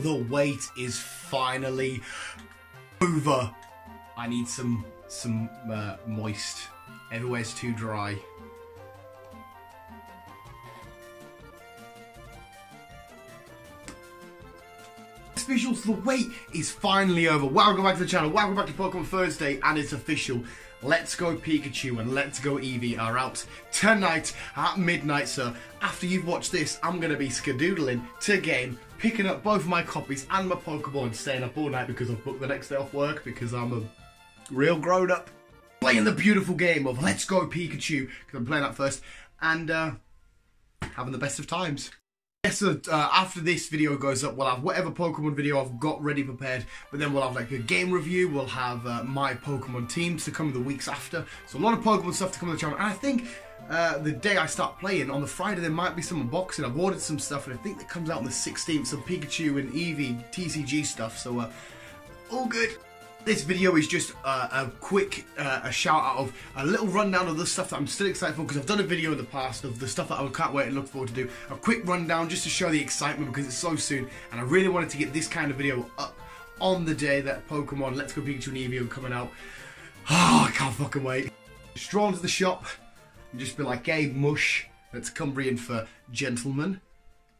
the wait is finally over. I need some some uh, moist. Everywhere's too dry. Visuals, the wait is finally over. Welcome back to the channel. Welcome back to Pokemon Thursday, and it's official. Let's Go Pikachu and Let's Go Eevee are out tonight at midnight, so after you've watched this, I'm going to be skedoodling to game, picking up both my copies and my Pokemon and staying up all night because I've booked the next day off work because I'm a real grown up. Playing the beautiful game of Let's Go Pikachu, because I'm playing that first, and uh, having the best of times. So uh, after this video goes up, we'll have whatever Pokemon video I've got ready prepared, but then we'll have like a game review, we'll have uh, my Pokemon teams to come the weeks after, so a lot of Pokemon stuff to come on the channel, and I think uh, the day I start playing, on the Friday there might be some unboxing, I've ordered some stuff, and I think that comes out on the 16th, some Pikachu and Eevee TCG stuff, so uh, all good. This video is just uh, a quick uh, a shout out of a little rundown of the stuff that I'm still excited for because I've done a video in the past of the stuff that I can't wait and look forward to do. A quick rundown just to show the excitement because it's so soon and I really wanted to get this kind of video up on the day that Pokemon Let's Go Pikachu and Eevee are coming out. Oh, I can't fucking wait. Stroll into the shop and just be like, hey, mush, that's Cumbrian for gentlemen,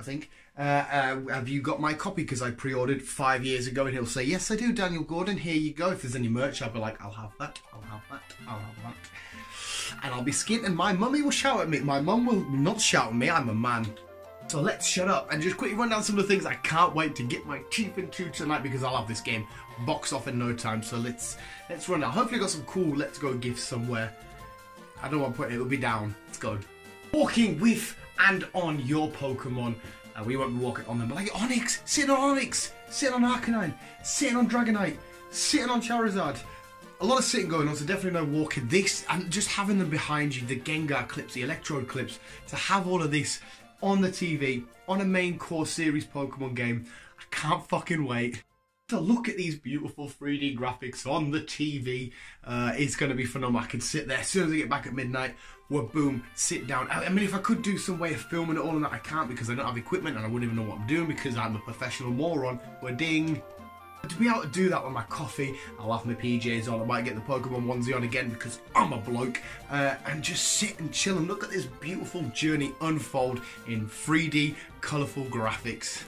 I think. Uh, uh, have you got my copy? Because I pre-ordered five years ago, and he'll say, "Yes, I do, Daniel Gordon. Here you go. If there's any merch, I'll be like, I'll have that. I'll have that. I'll have that." And I'll be skint, and my mummy will shout at me. My mum will not shout at me. I'm a man. So let's shut up and just quickly run down some of the things I can't wait to get my teeth into tonight because I'll have this game boxed off in no time. So let's let's run down. Hopefully, I got some cool Let's Go gifts somewhere. I don't want to put it. It'll be down. Let's go. Walking with and on your Pokemon uh, we won't be walking on them, but like Onix, sitting on Onix, sitting on Arcanine, sitting on Dragonite, sitting on Charizard. A lot of sitting going on, so definitely no walking. This and just having them behind you, the Gengar clips, the Electrode clips, to have all of this on the TV, on a main core series Pokemon game. I can't fucking wait to look at these beautiful 3D graphics on the TV uh, is going to be phenomenal. I can sit there as soon as I get back at midnight, well, boom, sit down. I, mean, if I could do some way of filming it all and that, I can't because I don't have equipment and I wouldn't even know what I'm doing because I'm a professional moron. We're ding. To be able to do that with my coffee, I'll have my PJs on. I might get the Pokemon onesie on again because I'm a bloke. Uh, and just sit and chill and look at this beautiful journey unfold in 3D, colourful graphics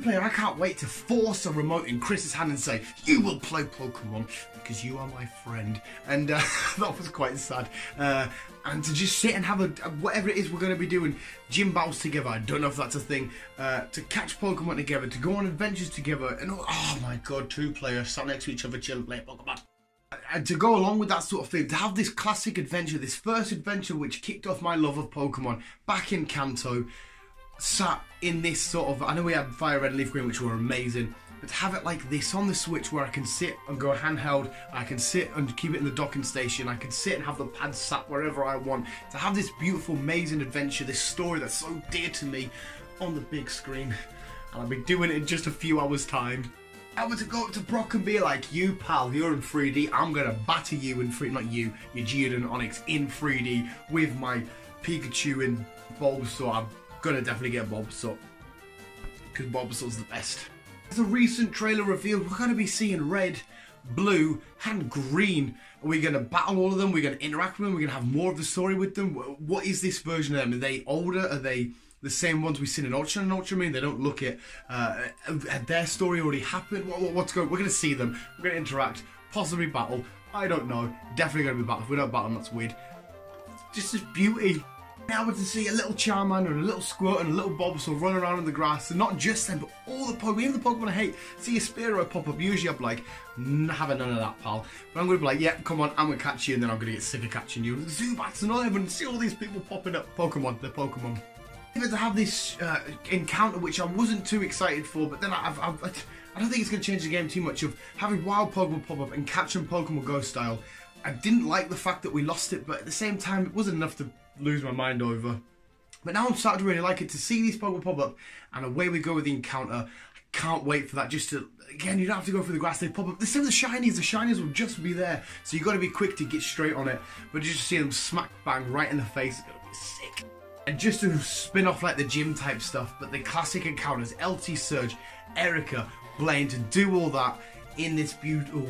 player, I can't wait to force a remote in Chris's hand and say, you will play Pokemon because you are my friend. And uh, that was quite sad. Uh, and to just sit and have a, whatever it is we're going to be doing, gym battles together, I don't know if that's a thing, uh, to catch Pokemon together, to go on adventures together, and oh, oh my god, two players sat next to each other, chill, play Pokemon and to go along with that sort of thing, to have this classic adventure, this first adventure which kicked off my love of Pokemon back in Kanto, sat in this sort of. I know we had Fire Red and Leaf Green, which were amazing, but to have it like this on the Switch where I can sit and go handheld, I can sit and keep it in the docking station, I can sit and have the pad sat wherever I want, to have this beautiful, amazing adventure, this story that's so dear to me on the big screen, and I'll be doing it in just a few hours' time. I want to go up to Brock and be like, you pal, you're in 3D, I'm gonna batter you in 3D, not you, your Geodude Onix in 3D with my Pikachu and Bulbasaur. I'm gonna definitely get Bulbasaur because Bulbasaur's the best. As a recent trailer revealed, we're gonna be seeing red, blue, and green. Are we gonna battle all of them? We're gonna interact with them. We're gonna have more of the story with them. What is this version of them? Are they older? Are they the same ones we've seen in Ultra and Ultramarine? They don't look it. Uh, had their story already happened? What, what's going? We're gonna see them. We're gonna interact. Possibly battle. I don't know. Definitely gonna be battle. If we don't battle, that's weird. Just this beauty. Now we to see a little Charmander and a little Squirt and a little Bulbasaur running around in the grass, and not just them, but all the Pokemon, even the Pokemon I hate. See a Spearow pop up, usually I'm like, having none of that, pal. But I'm going to be like, yeah, come on, I'm going to catch you, and then I'm going to get sick of catching you. Zubats and all and see all these people popping up. Pokemon, they're Pokemon. Even to have this uh, encounter, which I wasn't too excited for, but then I've, I've, I don't think it's going to change the game too much, of having wild Pokemon pop up and catching Pokemon Go style. I didn't like the fact that we lost it, but at the same time, it wasn't enough to lose my mind over. But now I'm starting to really like it to see these Pokemon pop up, and away we go with the encounter. I can't wait for that. Just to again, you don't have to go through the grass; they pop up. The same with the shinies. The shinies will just be there, so you've got to be quick to get straight on it. But just to see them smack bang right in the face, it's gonna be sick. And just to spin off like the gym type stuff, but the classic encounters, LT Surge, Erika, Blaine, to do all that in this beautiful,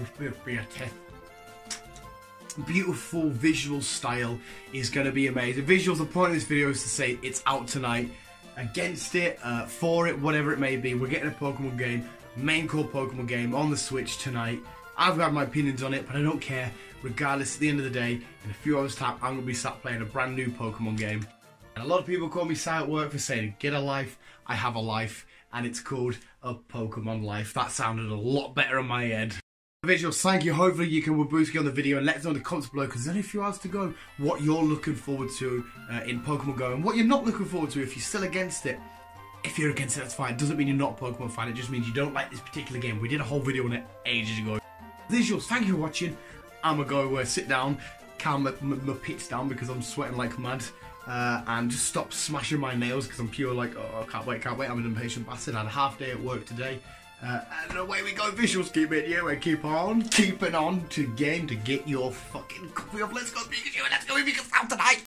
beautiful visual style is going to be amazing. Visuals, the point of this video is to say it's out tonight. Against it, uh, for it, whatever it may be, we're getting a Pokemon game, main core Pokemon game on the Switch tonight. I've got my opinions on it, but I don't care. Regardless, at the end of the day, in a few hours' time, I'm going to be sat playing a brand new Pokemon game. And a lot of people call me sat at work for saying, get a life, I have a life, and it's called a Pokemon life. That sounded a lot better in my head. Visuals, thank you. Hopefully you can boost on the video and let us know in the comments below because there's only a few hours to go what you're looking forward to uh, in Pokemon Go and what you're not looking forward to if you're still against it. If you're against it, that's fine. It doesn't mean you're not a Pokemon fan. It just means you don't like this particular game. We did a whole video on it ages ago. Visuals, thank you for watching. I'm going to go uh, sit down, calm my, my, my pits down because I'm sweating like mad. Uh, and just stop smashing my nails because I'm pure like, oh, can't wait, can't wait. I'm an impatient bastard. I had a half day at work today. Uh, and away we go, visuals keep it, yeah, we keep on, keeping on to game to get your fucking copy of Let's Go Pikachu and Let's Go Pikachu out tonight!